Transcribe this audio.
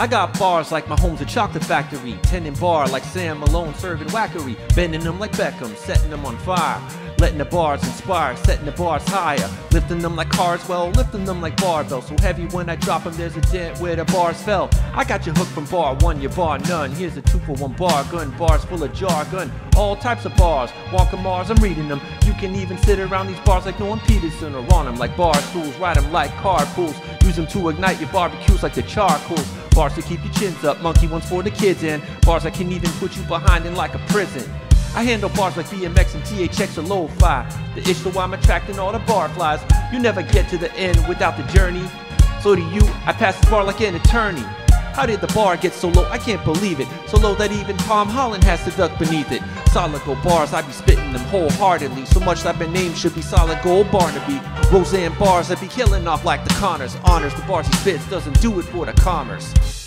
I got bars like my home's a chocolate factory. Tending bar like Sam Malone serving wackery. Bending them like Beckham, setting them on fire. Letting the bars inspire, setting the bars higher. Lifting them like cars, well, lifting them like barbells. So heavy when I drop them, there's a dent where the bars fell. I got you hooked from bar one, your bar none. Here's a two for one bar gun, bars full of jargon. All types of bars, walking bars, I'm reading them. You can even sit around these bars like Norman Peterson or on them like bar stools. Ride them like carpools. Use them to ignite your barbecues like the charcoals. Bars to keep your chins up, monkey ones for the kids and bars that can even put you behind in like a prison. I handle bars like BMX and THX or lo-fi. The issue why I'm attracting all the barflies. You never get to the end without the journey. So to you, I pass the bar like an attorney. How did the bar get so low? I can't believe it. So low that even Tom Holland has to duck beneath it. Solid gold bars, I be spitting them wholeheartedly. So much that my name should be Solid Gold Barnaby. Roseanne bars, I be killing off like the Conners. Honors the bars he spits, doesn't do it for the commerce.